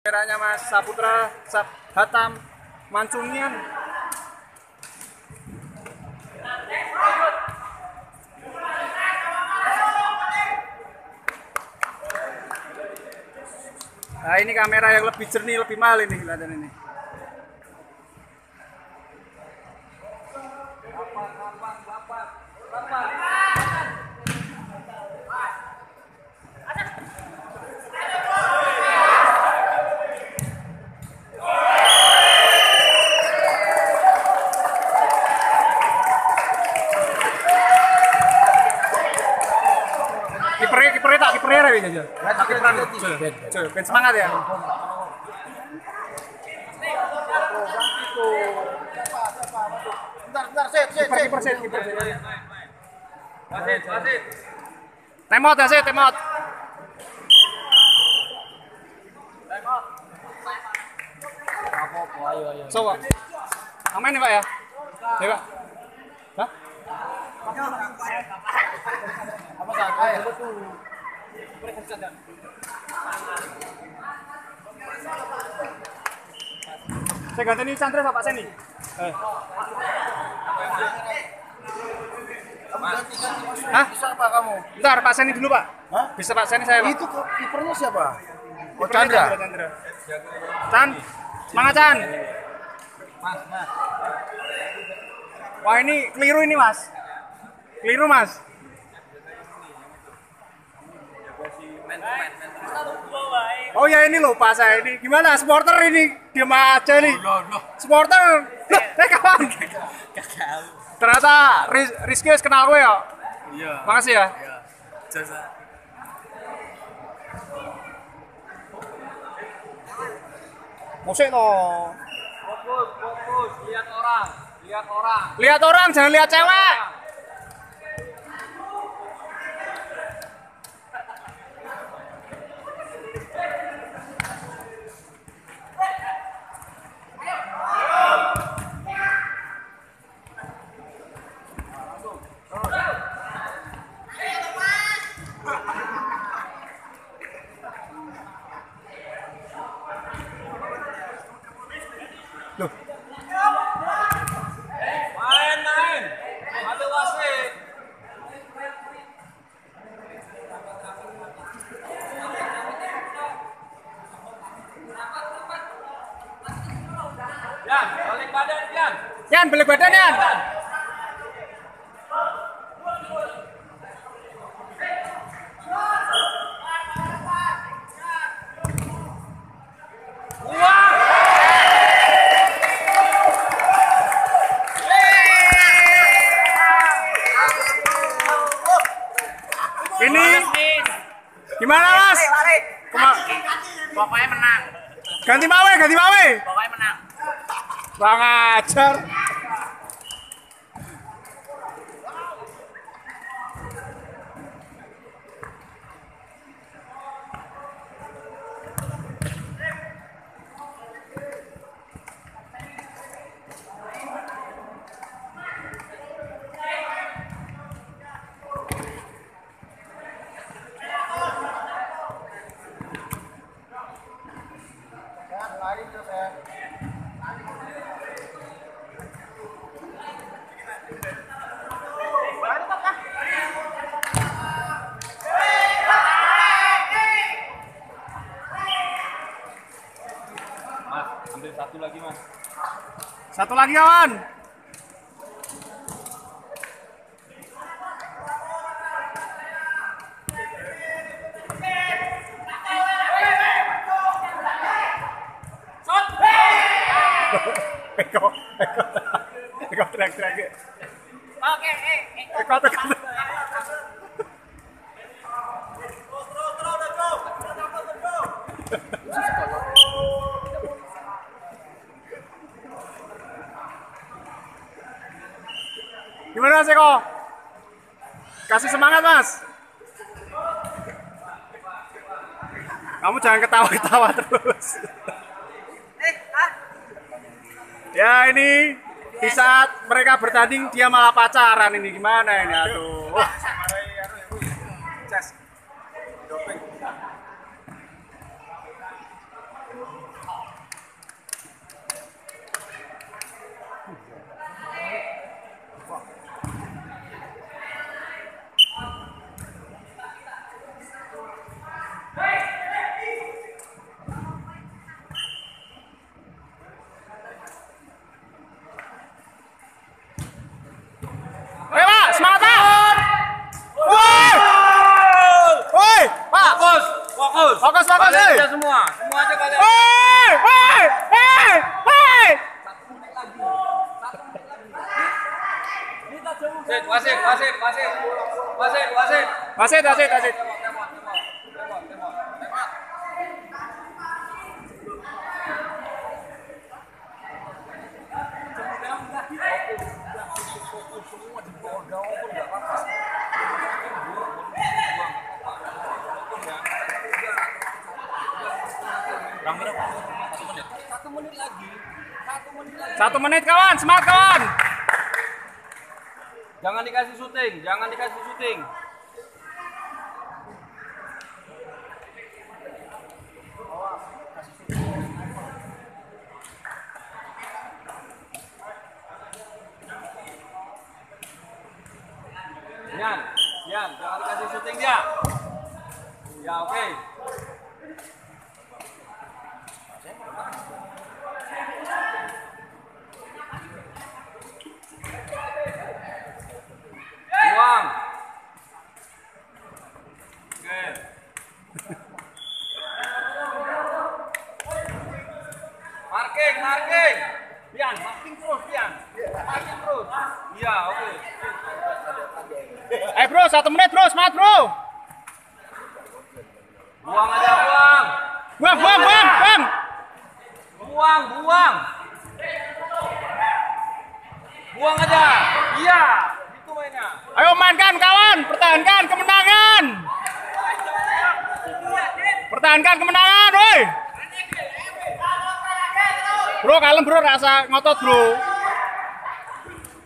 Kameranya Mas Saputra Sap Hatam Mancunian. Nah ini kamera yang lebih jernih, lebih mahal ini kelihatan ini. Kipernya kipernya ya aja. Tak kiperan. Coba, ben semangat ya. Bentar, bentar, set, set, Kiper set. kiper set kiper set. Wasit, wasit. Temot ya set temot. Apa-apa, ayo, ayo. So, Pak. Aman nih Pak ya? Ya Pak. Hah? Apa santai? Saya ganti ini Chandra sama Pak Seni. Eh. Hah? Bisa apa kamu? Bentar, Pak Seni dulu Pak. Hah? Bisa Pak Seni saya Pak. Itu kipernya siapa? Oh, Chandra. Chandra. Chan, semangat Chan. Mas, mas. Wah ini keliru ini Mas. Keliru Mas. Oh ya ini loh Pak saya ini gimana supporter ini diam aja nih. Supporter. Loh, eh kawan. Ternyata Riz- Rizky kenal gue ya. Iya. Makasih ya. Iya. Jasa. Musik toh. Fokus, fokus. Lihat orang. Lihat orang. Lihat orang jangan lihat cewek. Loh, Main, main. Ada wasit. Yan, balik badan, Yan. Yan balik badan Yan. Gimana Mas? Kema- Pokoknya menang. ganti mawe, ganti mawe. Pokoknya menang. Bang ajar. Satu lagi kawan. Eko, Eko, Eko teriak-teriak. Oke, eh, eh. Eko, Eko. Eko? Kasih semangat Mas. Kamu jangan ketawa-ketawa terus. Ya ini di saat mereka bertanding dia malah pacaran ini gimana ini aduh. wasit wasit wasit wasit Satu menit kawan, semangat kawan. Jangan dikasih syuting, jangan dikasih syuting. Yan, jangan dikasih syuting dia. Ya, oke. Buang. Oke. Marking, marking. Pian, marking terus, Pian. Marking terus. Iya, oke. Eh bro, satu menit bro, semangat bro. Buang aja, buang. Buang, buang, buang, buang. Buang, buang. Buang aja. Iya, itu mainnya. Ayo mainkan kawan, pertahankan kemenangan. Pertahankan kemenangan, woi. Bro, kalem bro, rasa ngotot bro.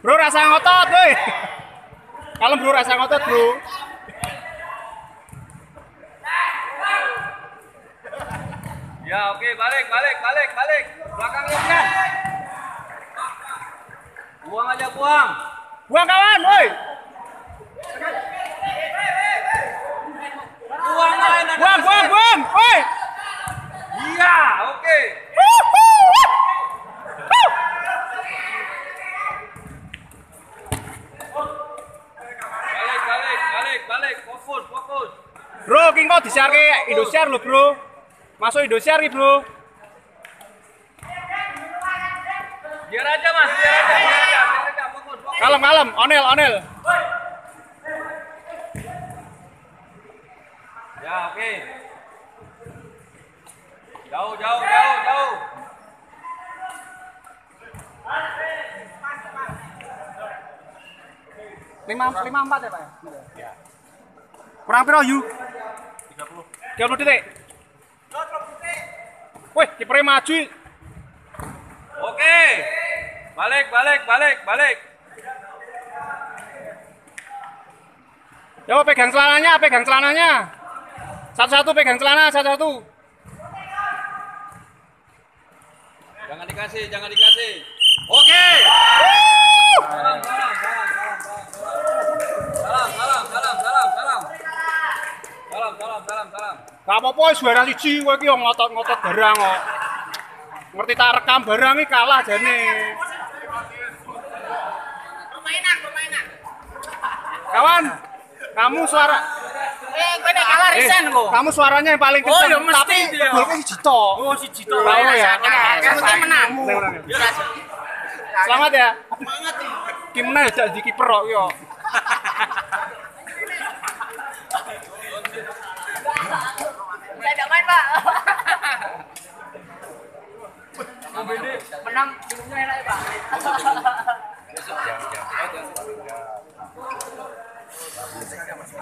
Bro, rasa ngotot, woi. Kalem bro, rasa ngotot bro. Ya, oke, balik, balik, balik, balik. Belakangnya Pian. Buang aja, buang. Buang kawan, woi. Buang Buang, buang, buang, woi. Iya, oke. Balik, balik, balik, balik. Fokus, fokus. Bro, King kok di-share ke Indosiar lo, Bro. Masuk Indosiar nih, Bro. Biar aja, Mas. Biar aja, biar. Kalem, kalem, onel, onel. Ya, oke. Jauh, jauh, jauh, jauh. lima lima empat ya pak ya kurang piro yu 30 30 detik Wih, kipernya maju. Oke. Balik, balik, balik, balik. Yo, pegang celananya, pegang celananya. Satu-satu pegang celana, satu-satu. Jangan dikasih, jangan dikasih. Oke. Salam, Gak apa-apa, suara siji kowe iki ngotot-ngotot barang kok. Ngerti tak rekam barang iki kalah jane. Permainan, permainan. Kawan, kamu suara Eh, gue nek kalah eh, kok. kamu suaranya yang paling Oh, kenceng, ya mesti golnya siji tok. Oh, si Cito. Tahu ya. Menang. Menang, menang. Selamat ya. Semangat. Gimana ya jadi kiper kok yo. Saya tidak main, Pak. Menang, minumnya enak ya, Pak.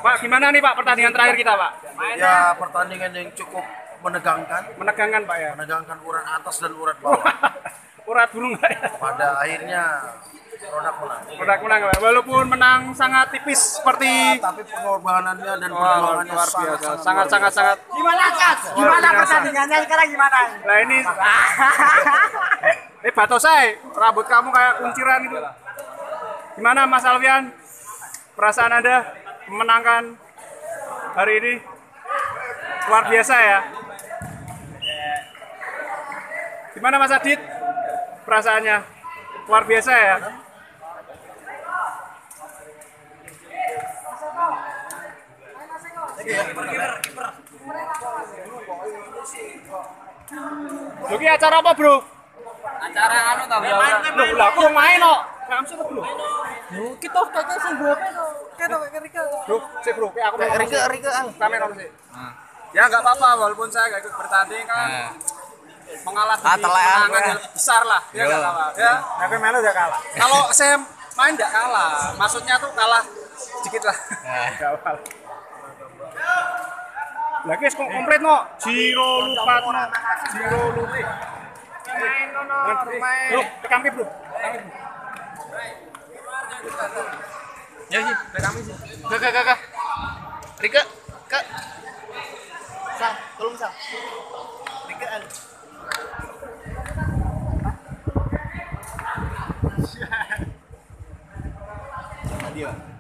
Pak, gimana nih Pak pertandingan terakhir kita Pak? Ya pertandingan yang cukup menegangkan, Menegangkan Pak ya. menegangkan urat atas dan urat bawah. Urat burung Pak ya. Pada akhirnya produk menang. Udah menang. Walaupun menang sangat tipis seperti Tapi pengorbanannya dan perjuangannya luar biasa. sangat Sangat sangat. Gimana, Kas? Gimana pertandingannya sekarang gimana? Nah ini Eh Batosai, rambut kamu kayak kunciran itu. Gimana Mas Alfian? Perasaan Anda memenangkan hari ini? Luar biasa ya. Gimana Mas Adit? Perasaannya? Luar biasa ya. Lho ki acara apa, Bro? Acara anu ta, Bro? Lho, lah aku main kok. Kamsi to, Bro. Kita kakek sing gue Kita kakek Rika. Bro, sik Bro, kayak aku mau Rike, Rike, al. kamera sih. Ya nggak apa-apa walaupun saya nggak ikut bertanding kan. Nah. Mengalah Ah, kemenangan yang lebih besar lah. Ya Yo. nggak apa Ya. Tapi mana udah kalah. Kalau saya main nggak kalah, maksudnya tuh kalah sedikit lah. Nggak lagi ki kok komplit no. lupa no zero lupa Main ngono, main. Bro, kampi, Bro. Ya sih, kami sih. Kak, kak, kak. Rika, kak. sa tolong sa Rika, al. Dia.